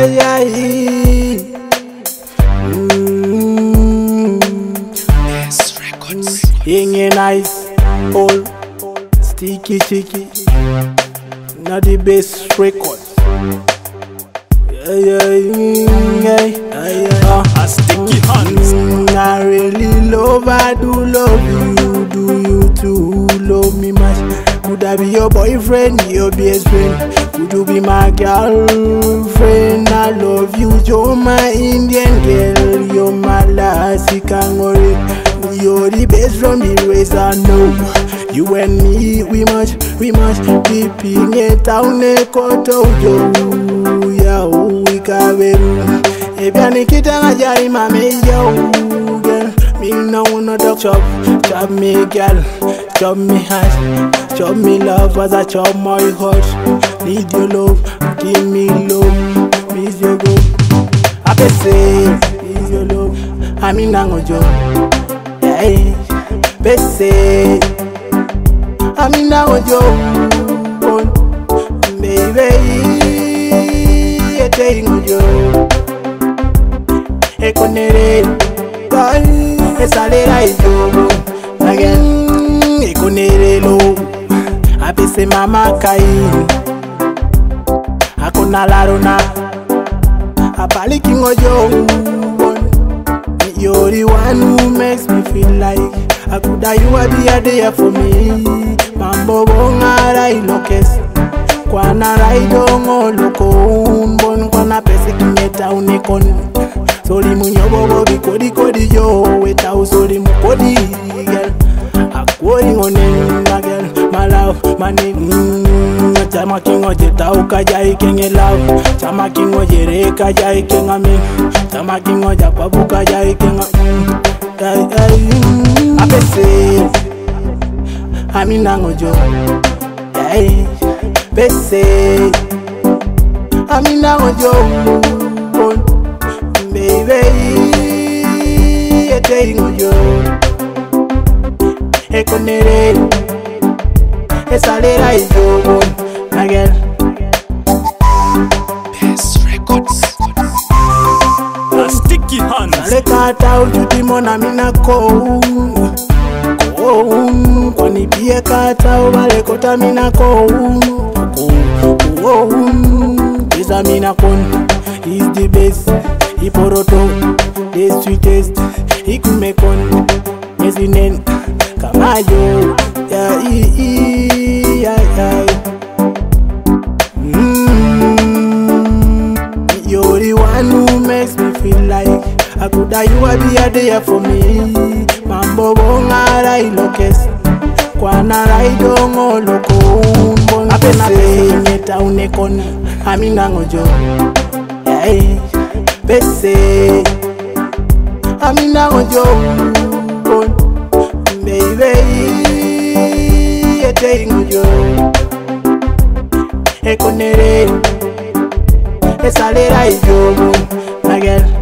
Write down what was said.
ay, ay. Mm. Inge nice, all sticky chicky. Not the best record. Yeah, yeah, yeah, yeah. A sticky hands. Mm, I really love, I do love you. Do you too love me much? Could I be your boyfriend, your best friend? Could you be my girlfriend? You're my Indian girl. You're my last Kangori. You're the best from the race I know. You and me, we must, we must be ping it down a koto yo. Ya we kaberu. Ebya nikita na jari mame yo. Girl, me no wanna dog chop, chop me girl, chop me heart, chop me love as I chop my heart. Need your love, mina ngojo hey, bese amina ngojo baby etei ngojo ekonere esalera ijobo again ekonerelo abese mama kai. Akonalarona abaliki ngojo. You're the one who makes me feel like I could die, you are the there for me. Mambo bongara ilokes. Kwana raidongo loko unbon kwana pese kimeta unekon. Sori munyobobo bikodi kodi yo weta usori mukodi girl. Akwori my girl, my love, my name. chama kingo jetau kajai kengelau chama kingo jere kajai kengami chama kingo jakwabu kajai kenga abese aminangojo bese aminangojo bebe eteingojo ekonere. Esalera ijobo ujuti ujutimona mina koum Koum Kwa nipie kata ubalekota mina koum Koum Kiza mina kon is the best. Iporoto. The sweetest. Ikumekon mesinen kamayo ya ii ii ya ya. Mm, the one who makes me feel like I could die. Mambo bongara ilokes. Kwana raidongo loko unbon. Apena pese nyeta unekon. Amina ngojo. Hey, pese. Amina ngojo. Bon. Baby, ete ngojo. Ekonere. Esalera ijobo. My.